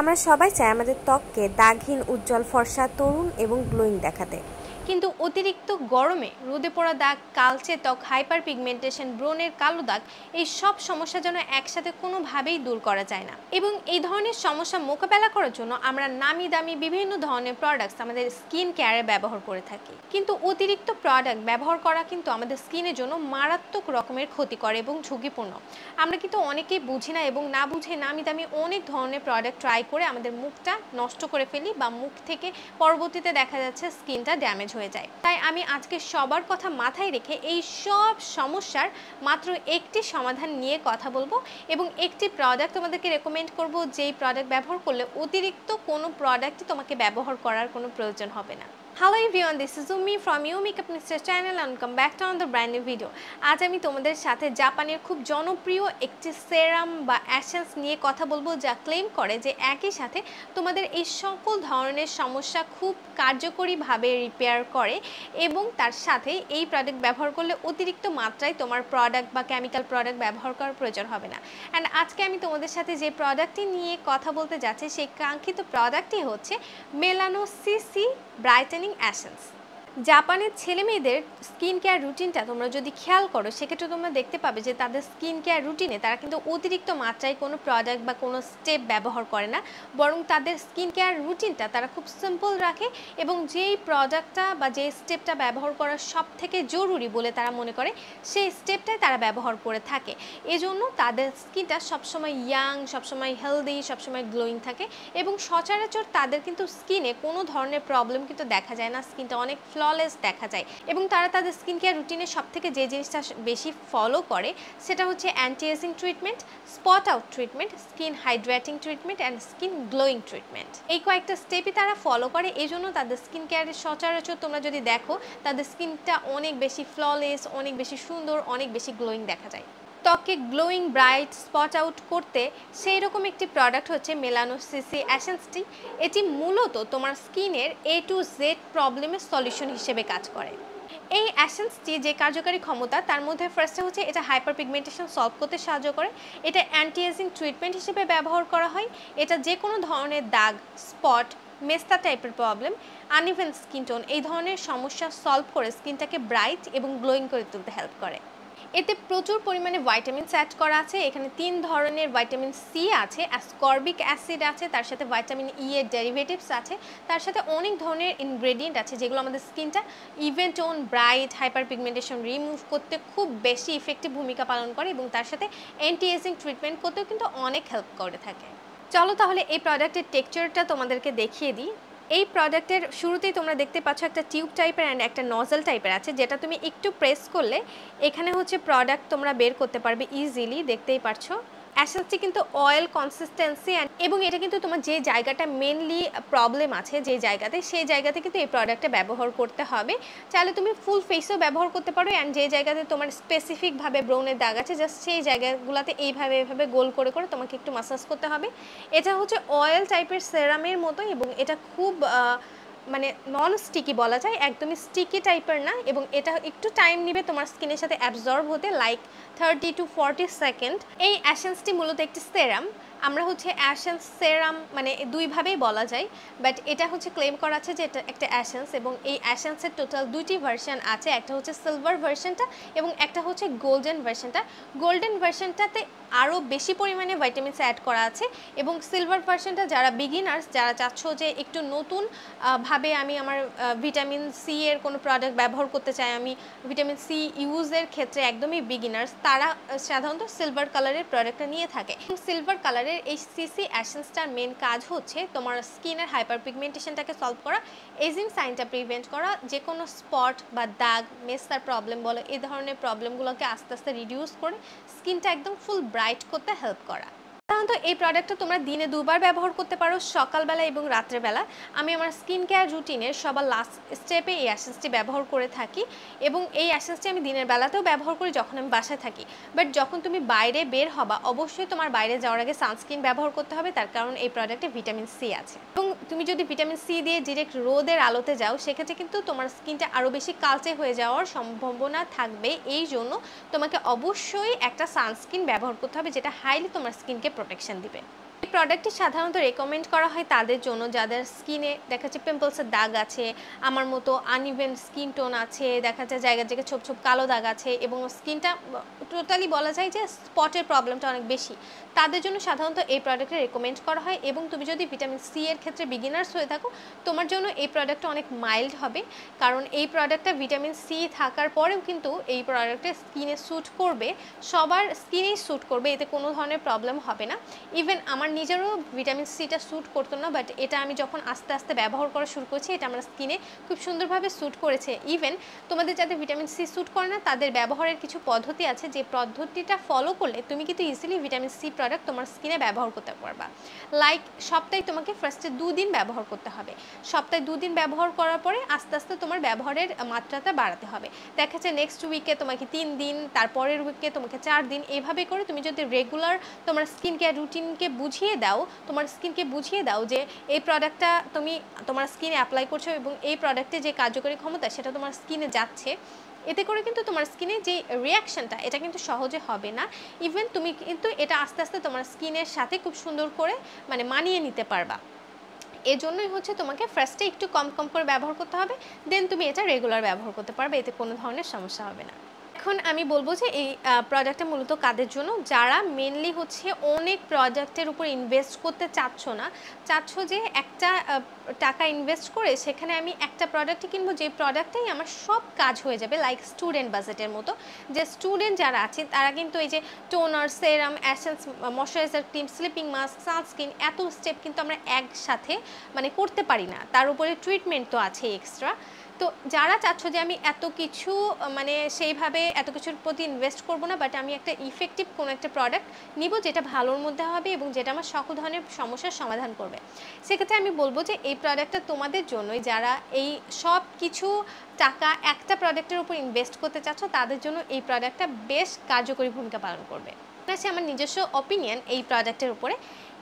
আমরা সবাই চাই আমাদের ত্বককে দাগহীন উজ্জ্বল ফর্সা তরুণ এবং গ্লোয়িং দেখাতে। কিন্তু অতিরিক্ত গরমে রোদে পড়া দাগ, কালচে ত্বক হাইপার পিগমেন্টেশন ব্রণের কালো দাগ, এই সব সমস্যা যেন একসাথে কোনোভাবেই দূর করা যায় না। এবং এই ধরনের সমস্যা মোকাবেলা করার জন্য আমরা নামি দামি বিভিন্ন ধরনের প্রোডাক্টস আমাদের স্কিন কেয়ারে ব্যবহার করে থাকি। কিন্তু অতিরিক্ত প্রোডাক্ট ব্যবহার করা কিন্তু আমাদের স্কিনের জন্য মারাত্মক রকমের ক্ষতি করে এবং ঝুঁকিপূর্ণ। আমরা কিন্তু অনেকেই বুঝি না এবং না বুঝে নামি দামি অনেক ধরনের প্রোডাক্ট ট্রাই করে আমাদের মুখটা নষ্ট করে ফেলি বা মুখ থেকে পরবর্তীতে দেখা যাচ্ছে স্কিনটা ড্যামেজ হয়ে যায়। তাই আমি আজকে সবার কথা মাথায় রেখে এই সব সমস্যার মাত্র একটি সমাধান নিয়ে কথা বলব এবং একটি প্রোডাক্ট তোমাদেরকে রেকমেন্ড করব, যেই প্রোডাক্ট ব্যবহার করলে অতিরিক্ত কোনো প্রোডাক্টই তোমাকে ব্যবহার করার কোনো প্রয়োজন হবে না। Hello everyone this is Umi from U makeup mister channel and back to on the brand new video আজ আমি তোমাদের সাথে জাপানের খুব জনপ্রিয় একটি সেরাম বা অ্যাসেন্স নিয়ে কথা বলব যা ক্লেম করে যে একই সাথে তোমাদের এই সকল ধরনের সমস্যা খুব কার্যকরীভাবে রিপেয়ার করে এবং তার সাথে এই প্রোডাক্ট ব্যবহার করলে অতিরিক্ত মাত্রায় তোমার প্রোডাক্ট বা কেমিক্যাল প্রোডাক্ট ব্যবহার করার প্রয়োজন হবে না। অ্যান্ড আজকে আমি তোমাদের সাথে যে প্রোডাক্টটি নিয়ে কথা বলতে যাচ্ছি, সেই কাঙ্ক্ষিত প্রোডাক্টটি হচ্ছে মেলানো সিসি ব্রাইটেনিং অ্যাসেন্স জাপানের ছেলে মেয়েদের স্কিন কেয়ার রুটিনটা তোমরা যদি খেয়াল করো, সেক্ষেত্রে তোমরা দেখতে পাবে যে তাদের স্কিন কেয়ার রুটিনে তারা কিন্তু অতিরিক্ত মাত্রায় কোনো প্রোডাক্ট বা কোনো স্টেপ ব্যবহার করে না। বরং তাদের স্কিন কেয়ার রুটিনটা তারা খুব সিম্পল রাখে এবং যেই প্রোডাক্টটা বা যে স্টেপটা ব্যবহার করা সব থেকে জরুরি বলে তারা মনে করে, সেই স্টেপটাই তারা ব্যবহার করে থাকে। এজন্য তাদের স্কিনটা সবসময় ইয়াং সবসময় হেলদি সবসময় গ্লোয়িং থাকে এবং সচরাচর তাদের কিন্তু স্কিনে কোনো ধরনের প্রবলেম কিন্তু দেখা যায় না। স্কিনটা অনেক ফ্ললেস দেখা যায় এবং তারা তাদের স্কিন কেয়ার রুটিনে সব থেকে যে জিনিসটা বেশি ফলো করে সেটা হচ্ছে anti ageing treatment spot out treatment skin hydrating treatment and skin glowing treatment এই কয়েকটা স্টেপই তারা ফলো করে, এই জন্য তাদের স্কিন কেয়ারের সচরাচর তোমরা যদি দেখো, তাদের স্কিনটা অনেক বেশি ফ্ললেস অনেক বেশি সুন্দর, অনেক বেশি গ্লোয়িং দেখা যায়। ত্বককে গ্লোয়িং ব্রাইট স্পট আউট করতে সেই রকম একটি প্রোডাক্ট হচ্ছে মেলানো সিসি অ্যাসেন্সটি এটি মূলত তোমার স্কিনের এ টু জেড প্রবলেমের সলিউশন হিসেবে কাজ করে। এই অ্যাসেন্সটি যে কার্যকারী ক্ষমতা, তার মধ্যে ফার্স্টে হচ্ছে এটা হাইপার পিগমেন্টেশন সলভ করতে সাহায্য করে। এটা অ্যান্টি এজিং ট্রিটমেন্ট হিসেবে ব্যবহার করা হয়। এটা যে কোনো ধরনের দাগ স্পট মেস্তা টাইপের প্রবলেম আনইভেন স্কিন টোন এই ধরনের সমস্যা সলভ করে স্কিনটাকে ব্রাইট এবং গ্লোয়িং করে তুলতে হেল্প করে। এতে প্রচুর পরিমাণে ভাইটামিনস অ্যাড করা আছে। এখানে তিন ধরনের ভাইটামিন সি আছে অ্যাসকর্বিক অ্যাসিড আছে, তার সাথে ভাইটামিন ই এর ডেরিভেটিভস আছে, তার সাথে অনেক ধরনের ইনগ্রেডিয়েন্ট আছে যেগুলো আমাদের স্কিনটা even tone bright hyperpigmentation remove করতে খুব বেশি ইফেক্টিভ ভূমিকা পালন করে এবং তার সাথে অ্যান্টি এজিং ট্রিটমেন্ট করতেও কিন্তু অনেক হেল্প করে থাকে। চলো তাহলে এই প্রোডাক্টের টেক্সচারটা তোমাদেরকে দেখিয়ে দিই। এই প্রোডাক্টের শুরুতেই তোমরা দেখতে পাচ্ছ একটা টিউব টাইপের অ্যান্ড একটা নজল টাইপের আছে, যেটা তুমি একটু প্রেস করলে এখানে হচ্ছে প্রোডাক্ট তোমরা বের করতে পারবে ইজিলি দেখতেই পারছ। অ্যাসেন্সটি কিন্তু অয়েল কনসিস্টেন্সি এবং এটা কিন্তু তোমার যে জায়গাটা মেনলি প্রবলেম আছে, যে জায়গাতে, সেই জায়গাতে কিন্তু এই প্রোডাক্টটা ব্যবহার করতে হবে। চাইলে তুমি ফুল ফেসও ব্যবহার করতে পারো অ্যান্ড যে জায়গাতে তোমার স্পেসিফিকভাবে ব্রৌনের দাগ আছে জাস্ট সেই জায়গাগুলোতে এইভাবে এইভাবে গোল করে করে তোমাকে একটু মাসাজ করতে হবে। এটা হচ্ছে অয়েল টাইপের সেরামের মতো এবং এটা খুব মানে নন স্টিকি বলা যায়, একদমই স্টিকি টাইপের না এবং এটা একটু টাইম নেবে তোমার স্কিনের সাথে অ্যাবজর্ব হতে like thirty to forty second এই অ্যাসেন্সটি মূলত একটি সেরাম আমরা হচ্ছে অ্যাসেন্স সেরাম মানে দুইভাবেই বলা যায় বাট এটা হচ্ছে ক্লেম করা আছে যে এটা একটা অ্যাসেন্স এবং এই অ্যাসেন্সের টোটাল দুইটি ভার্সন আছে, একটা হচ্ছে সিলভার ভার্সনটা এবং একটা হচ্ছে গোল্ডেন ভার্সনটা গোল্ডেন ভার্সনটাতে আরও বেশি পরিমাণে ভাইটামিনস অ্যাড করা আছে এবং সিলভার ভার্সনটা যারা বিগিনার্স যারা চাচ্ছ যে একটু নতুন ভাবে আমি আমার ভিটামিন সি এর কোনো প্রোডাক্ট ব্যবহার করতে চাই, আমি ভিটামিন সি ইউজের ক্ষেত্রে একদমই বিগিনার্স তারা সাধারণত সিলভার কালারের প্রোডাক্টটা নিয়ে থাকে। সিলভার কালারের এই সিসি অ্যাসেন্সটার মেন কাজ হচ্ছে তোমার স্কিনের হাইপার পিগমেন্টেশনটাকে সলভ করা এজিং সাইনটা প্রিভেন্ট করা যে কোনো স্পট বা দাগ মেসার প্রবলেম বলো এই ধরনের প্রবলেমগুলোকে আস্তে আস্তে রিডিউস করে স্কিনটা একদম ফুল ব্রাইট করতে হেল্প করা। সাধারণত এই প্রোডাক্টটা তোমরা দিনে দুবার ব্যবহার করতে পারো, সকালবেলা এবং রাত্রেবেলা। আমি আমার স্কিন কেয়ার রুটিনের সবার লাস্ট স্টেপে এই অ্যাসেন্সটি ব্যবহার করে থাকি এবং এই অ্যাসেন্সটি আমি দিনের বেলাতেও ব্যবহার করি যখন আমি বাসায় থাকি। বাট যখন তুমি বাইরে বের হবা, অবশ্যই তোমার বাইরে যাওয়ার আগে সানস্ক্রিন ব্যবহার করতে হবে, তার কারণ এই প্রোডাক্টে ভিটামিন সি আছে। এবং তুমি যদি ভিটামিন সি দিয়ে ডিরেক্ট রোদের আলোতে যাও, সেক্ষেত্রে কিন্তু তোমার স্কিনটা আরও বেশি কালচে হয়ে যাওয়ার সম্ভাবনা থাকবে। এই জন্য তোমাকে অবশ্যই একটা সানস্ক্রিন ব্যবহার করতে হবে, যেটা হাইলি তোমার স্কিনকে প্রোটেকশন দিবে এই প্রোডাক্টটি সাধারণত রেকমেন্ড করা হয় তাদের জন্য। যাদের স্কিনে দেখা যাচ্ছে পিম্পলসের দাগ আছে, আমার মতো আনইভেন স্কিন টোন আছে, দেখা যায় জায়গায় জায়গায় ছোপ ছোপ কালো দাগ আছে এবং স্কিনটা টোটালি বলা যায় যে স্পটের প্রবলেমটা অনেক বেশি। তাদের জন্য সাধারণত এই প্রোডাক্টটা রেকমেন্ড করা হয় এবং তুমি যদি ভিটামিন সি এর ক্ষেত্রে বিগিনার্স হয়ে থাকো, তোমার জন্য এই প্রোডাক্টটা অনেক মাইল্ড হবে। কারণ এই প্রোডাক্টটা ভিটামিন সি থাকার পরেও কিন্তু এই প্রোডাক্টটা স্কিনে স্যুট করবে। সবার স্কিনেই স্যুট করবে, এতে কোনো ধরনের প্রবলেম হবে না। ইভেন আমার নিজেরও ভিটামিন সিটা স্যুট করতো না বাট এটা আমি যখন আস্তে আস্তে ব্যবহার করা শুরু করছি, এটা আমার স্কিনে খুব সুন্দরভাবে স্যুট করেছে। ইভেন তোমাদের যাদের ভিটামিন সি স্যুট করে না, তাদের ব্যবহারের কিছু পদ্ধতি আছে, যে পদ্ধতিটা ফলো করলে তুমি কিন্তু ইজিলি ভিটামিন সি প্রোডাক্ট তোমার স্কিনে ব্যবহার করতে পারবা। লাইক সপ্তাহে তোমাকে ফার্স্টে দুদিন ব্যবহার করতে হবে। সপ্তাহে দুদিন ব্যবহার করার পরে আস্তে আস্তে তোমার ব্যবহারের মাত্রাটা বাড়াতে হবে। দেখা যাচ্ছে নেক্সট উইকে তোমাকে তিন দিন, তারপরের উইকে তোমাকে চার দিন, এভাবে করে তুমি যদি রেগুলার তোমার স্কিন কেয়ার রুটিনকে বুঝিয়ে দাও, তোমার স্কিনকে বুঝিয়ে দাও যে এই প্রোডাক্টটা তুমি, তোমার স্কিনে অ্যাপ্লাই করছ এবং এই প্রোডাক্টে যে কার্যকরী ক্ষমতা সেটা তোমার স্কিনে যাচ্ছে। এতে করে কিন্তু তোমার স্কিনে যে রিয়াকশানটা এটা কিন্তু সহজে হবে না। ইভেন তুমি কিন্তু এটা আস্তে আস্তে তোমার স্কিনের সাথে খুব সুন্দর করে মানে মানিয়ে নিতে পারবা। এজন্যই হচ্ছে তোমাকে ফার্স্টে একটু কম কম করে ব্যবহার করতে হবে দেন তুমি এটা রেগুলার ব্যবহার করতে পারবে, এতে কোনো ধরনের সমস্যা হবে না। এখন আমি বলব যে এই প্রোডাক্টটা মূলত কাদের জন্য? যারা মেনলি হচ্ছে অনেক প্রোডাক্টের উপর ইনভেস্ট করতে চাচ্ছ না, চাচ্ছ যে একটা টাকা ইনভেস্ট করে সেখানে আমি একটা প্রোডাক্টই কিনবো, যে প্রোডাক্টটাই আমার সব কাজ হয়ে যাবে লাইক স্টুডেন্ট বাজেটের মতো। যে স্টুডেন্ট যারা আছে, তারা কিন্তু এই যে toner serum essence moisturiser cream sleeping mask sunscreen এত স্টেপ কিন্তু আমরা একসাথে মানে করতে পারি না। তার উপরে ট্রিটমেন্ট তো আছে এক্সট্রা তো যারা চাচ্ছ যে আমি এত কিছু মানে সেইভাবে এত কিছুর প্রতি ইনভেস্ট করব না বাট আমি একটা ইফেক্টিভ কোনো একটা প্রোডাক্ট নিব যেটা ভালোর মধ্যে হবে এবং যেটা আমার সকল ধরনের সমস্যার সমাধান করবে। সেক্ষেত্রে আমি বলব যে এই প্রোডাক্টটা তোমাদের জন্যই, যারা এই সব কিছু টাকা একটা প্রোডাক্টের উপর ইনভেস্ট করতে চাচ্ছ, তাদের জন্য এই প্রোডাক্টটা বেশ কার্যকরী ভূমিকা পালন করবে। আমার নিজস্ব অপিনিয়ন এই প্রোডাক্টের উপরে।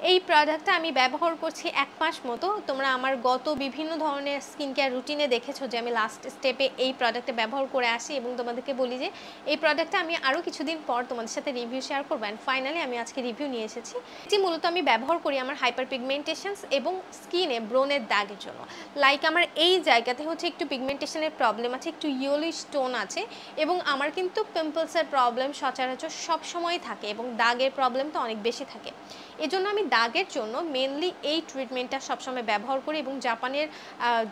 এই প্রোডাক্টটা আমি ব্যবহার করছি এক মাস মতো। তোমরা আমার গত বিভিন্ন ধরনের স্কিন কেয়ার রুটিনে দেখেছ যে আমি লাস্ট স্টেপে এই প্রোডাক্টটা ব্যবহার করে আসি এবং তোমাদেরকে বলি যে এই প্রোডাক্টটা আমি আরও কিছুদিন পর তোমাদের সাথে রিভিউ শেয়ার করব অ্যান্ড ফাইনালি আমি আজকে রিভিউ নিয়ে এসেছি। এটি মূলত আমি ব্যবহার করি আমার হাইপার পিগমেন্টেশনস এবং স্কিনে ব্রোনের দাগের জন্য। লাইক আমার এই জায়গাতে হচ্ছে একটু পিগমেন্টেশনের প্রবলেম আছে, একটু ইয়েলি স্টোন আছে এবং আমার কিন্তু পিম্পলসের প্রবলেম সচরাচর সবসময় থাকে এবং দাগের প্রবলেম তো অনেক বেশি থাকে। এজন্য আমি দাগের জন্য মেনলি এই ট্রিটমেন্টটা সবসময় ব্যবহার করি এবং জাপানের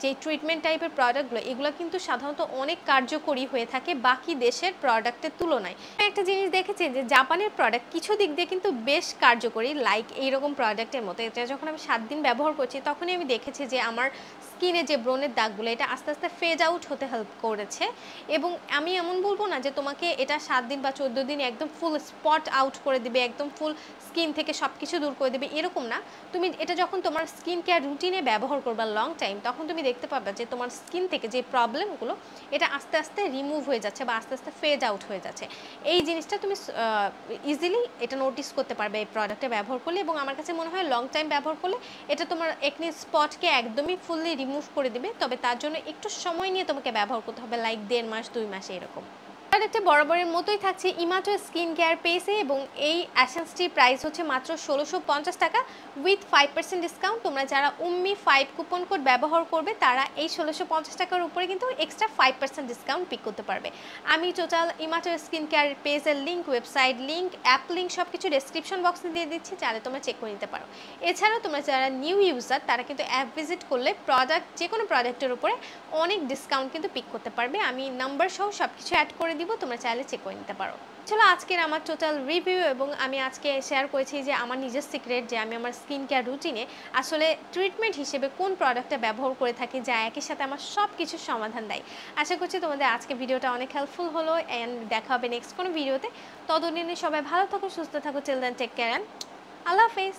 যে ট্রিটমেন্ট টাইপের প্রোডাক্টগুলো এগুলো কিন্তু সাধারণত অনেক কার্যকরী হয়ে থাকে বাকি দেশের প্রোডাক্টের তুলনায়। একটা জিনিস দেখেছি যে জাপানের প্রোডাক্ট কিছু দিক দিয়ে কিন্তু বেশ কার্যকরী লাইক এইরকম প্রোডাক্টের মতো। এটা যখন আমি সাত দিন ব্যবহার করছি, তখনই আমি দেখেছি যে আমার স্কিনে যে ব্রণের দাগগুলো, এটা আস্তে আস্তে ফেজ আউট হতে হেল্প করেছে। এবং আমি এমন বলব না যে তোমাকে এটা সাত দিন বা চোদ্দ দিন একদম ফুল স্পট আউট করে দিবে, একদম ফুল স্কিন থেকে সব কিছু দূর করে দেবে। এরকম না, তুমি এটা যখন তোমার স্কিন কেয়ার রুটিনে ব্যবহার করবা লং টাইম তখন তুমি দেখতে পাবে যে তোমার স্কিন থেকে যে প্রবলেমগুলো এটা আস্তে আস্তে রিমুভ হয়ে যাচ্ছে বা আস্তে আস্তে ফেজ আউট হয়ে যাচ্ছে। এই জিনিসটা তুমি ইজিলি এটা নোটিস করতে পারবে এই প্রোডাক্টটা ব্যবহার করলে এবং আমার কাছে মনে হয় লং টাইম ব্যবহার করলে এটা তোমার একনি স্পটকে একদমই ফুললি রিমুভ করে দিবে, তবে তার জন্য একটু সময় নিয়ে তোমাকে ব্যবহার করতে হবে লাইক দেড় মাস, দুই মাসে এরকম। প্রোডাক্টে বরাবরের মতোই থাকছে ইমাটো স্কিন কেয়ার পেসে এবং এই অ্যাসেন্সটির প্রাইস হচ্ছে মাত্র ষোলোশো পঞ্চাশ টাকা উইথ ফাইভ পার্সেন্ট ডিসকাউন্ট। তোমরা যারা উম্মি ফাইভ কুপন কোড ব্যবহার করবে, তারা এই ষোলোশো পঞ্চাশ টাকার উপরে কিন্তু extra five percent discount pick করতে পারবে। আমি টোটাল ইমাটো স্কিন কেয়ার পেজের link website link app link সব কিছু ডেসক্রিপশন বক্সে দিয়ে দিচ্ছি, চাইলে তোমরা চেক করে নিতে পারো। এছাড়াও তোমরা যারা নিউ ইউজার তারা কিন্তু অ্যাপ ভিজিট করলে প্রোডাক্ট যে কোনো প্রোডাক্টের উপরে অনেক ডিসকাউন্ট কিন্তু পিক করতে পারবে। আমি নাম্বার সহ সব কিছু অ্যাড করে দিব। তোমরা চাইলে চেক করে নিতে পারো। চলো আজকের আমার টোটাল রিভিউ এবং আমি আজকে শেয়ার করেছি যে আমার নিজের সিক্রেট যে আমি আমার স্কিন কেয়ার রুটিনে আসলে ট্রিটমেন্ট হিসেবে কোন প্রোডাক্টটা ব্যবহার করে থাকি, যা একই সাথে আমার সব কিছুর সমাধান দেয়। আশা করছি তোমাদের আজকে ভিডিওটা অনেক হেল্পফুল হলো অ্যান্ড দেখা হবে নেক্সট কোনো ভিডিওতে ততদিনে সবাই ভালো থাকো, সুস্থ থাকো চিলড্রেন টেক কেয়ার অ্যান্ড আল্লাহ হাফেজ।